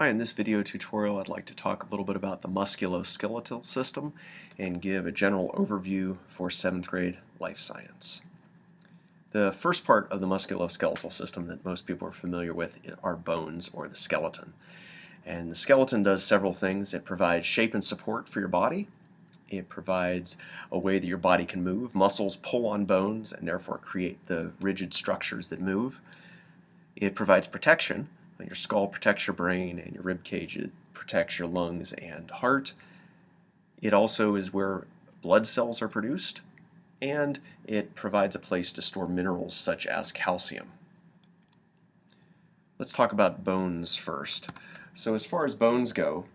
Hi, in this video tutorial I'd like to talk a little bit about the musculoskeletal system and give a general overview for 7th grade life science. The first part of the musculoskeletal system that most people are familiar with are bones or the skeleton. And the skeleton does several things. It provides shape and support for your body. It provides a way that your body can move. Muscles pull on bones and therefore create the rigid structures that move. It provides protection your skull protects your brain and your rib cage it protects your lungs and heart. It also is where blood cells are produced and it provides a place to store minerals such as calcium. Let's talk about bones first. So as far as bones go,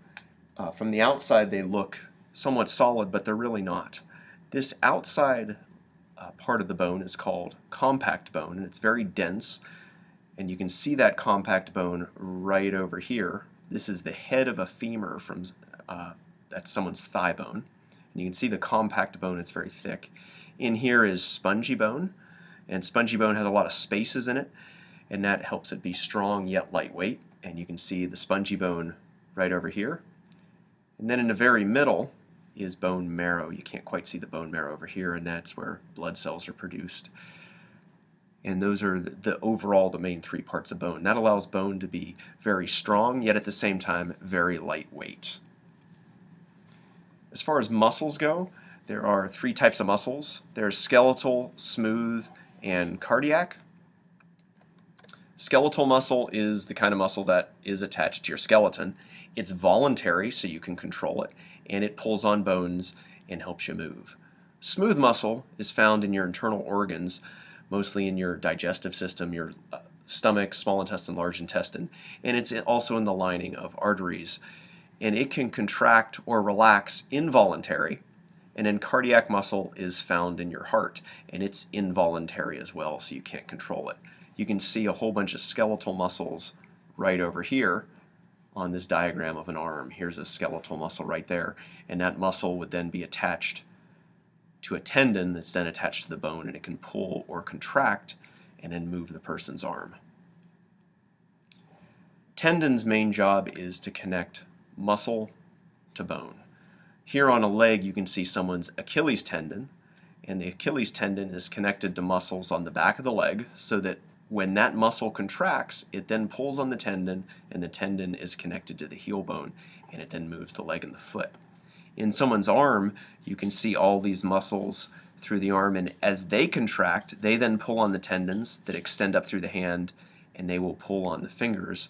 uh, from the outside they look somewhat solid, but they're really not. This outside uh, part of the bone is called compact bone, and it's very dense. And you can see that compact bone right over here. This is the head of a femur from uh, that's someone's thigh bone. And you can see the compact bone, it's very thick. In here is spongy bone, and spongy bone has a lot of spaces in it, and that helps it be strong yet lightweight. And you can see the spongy bone right over here. And then in the very middle is bone marrow. You can't quite see the bone marrow over here, and that's where blood cells are produced and those are the, the, overall the main three parts of bone. That allows bone to be very strong, yet at the same time very lightweight. As far as muscles go, there are three types of muscles. There's skeletal, smooth, and cardiac. Skeletal muscle is the kind of muscle that is attached to your skeleton. It's voluntary, so you can control it, and it pulls on bones and helps you move. Smooth muscle is found in your internal organs, mostly in your digestive system, your uh, stomach, small intestine, large intestine, and it's also in the lining of arteries. And it can contract or relax involuntary. And then cardiac muscle is found in your heart, and it's involuntary as well, so you can't control it. You can see a whole bunch of skeletal muscles right over here on this diagram of an arm. Here's a skeletal muscle right there, and that muscle would then be attached to a tendon that's then attached to the bone and it can pull or contract and then move the person's arm. Tendon's main job is to connect muscle to bone. Here on a leg you can see someone's Achilles tendon and the Achilles tendon is connected to muscles on the back of the leg so that when that muscle contracts it then pulls on the tendon and the tendon is connected to the heel bone and it then moves the leg and the foot in someone's arm, you can see all these muscles through the arm, and as they contract, they then pull on the tendons that extend up through the hand, and they will pull on the fingers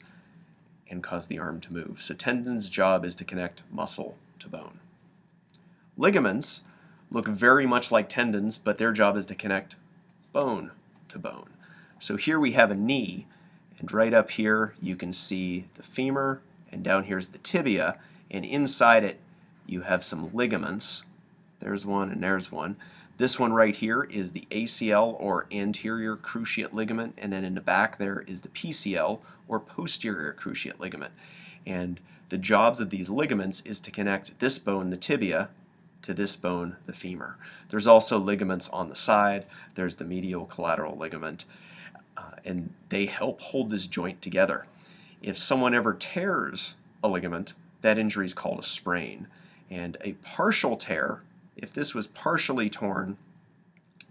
and cause the arm to move. So tendon's job is to connect muscle to bone. Ligaments look very much like tendons, but their job is to connect bone to bone. So here we have a knee, and right up here you can see the femur, and down here's the tibia, and inside it you have some ligaments. There's one and there's one. This one right here is the ACL or anterior cruciate ligament, and then in the back there is the PCL or posterior cruciate ligament. And the jobs of these ligaments is to connect this bone, the tibia, to this bone, the femur. There's also ligaments on the side. There's the medial collateral ligament, uh, and they help hold this joint together. If someone ever tears a ligament, that injury is called a sprain. And a partial tear, if this was partially torn,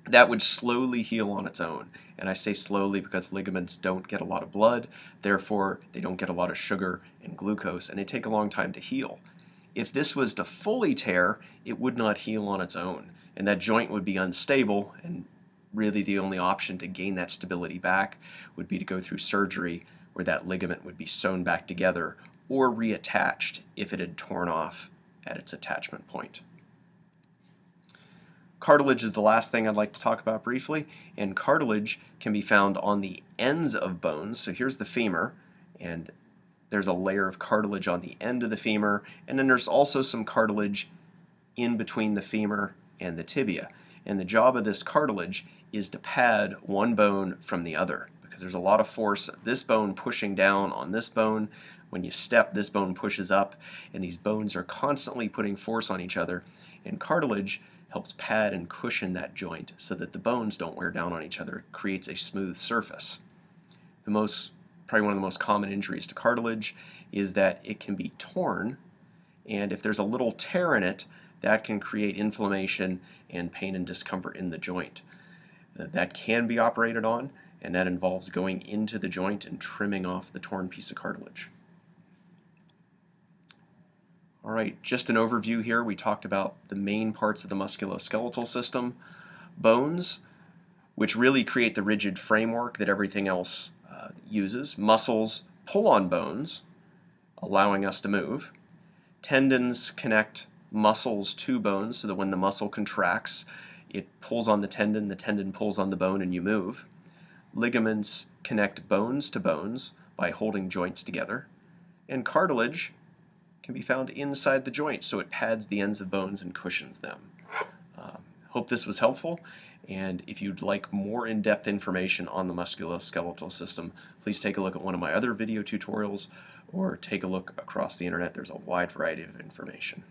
that would slowly heal on its own. And I say slowly because ligaments don't get a lot of blood, therefore they don't get a lot of sugar and glucose, and they take a long time to heal. If this was to fully tear, it would not heal on its own, and that joint would be unstable, and really the only option to gain that stability back would be to go through surgery where that ligament would be sewn back together or reattached if it had torn off at its attachment point. Cartilage is the last thing I'd like to talk about briefly, and cartilage can be found on the ends of bones. So here's the femur, and there's a layer of cartilage on the end of the femur, and then there's also some cartilage in between the femur and the tibia. And the job of this cartilage is to pad one bone from the other because there's a lot of force this bone pushing down on this bone. When you step, this bone pushes up, and these bones are constantly putting force on each other. And cartilage helps pad and cushion that joint so that the bones don't wear down on each other. It creates a smooth surface. The most probably one of the most common injuries to cartilage, is that it can be torn, and if there's a little tear in it, that can create inflammation and pain and discomfort in the joint. That can be operated on, and that involves going into the joint and trimming off the torn piece of cartilage. All right, just an overview here. We talked about the main parts of the musculoskeletal system. Bones, which really create the rigid framework that everything else uh, uses. Muscles pull on bones, allowing us to move. Tendons connect muscles to bones so that when the muscle contracts, it pulls on the tendon, the tendon pulls on the bone, and you move. Ligaments connect bones to bones by holding joints together. And cartilage can be found inside the joint, so it pads the ends of bones and cushions them. Uh, hope this was helpful. And if you'd like more in-depth information on the musculoskeletal system, please take a look at one of my other video tutorials or take a look across the internet. There's a wide variety of information.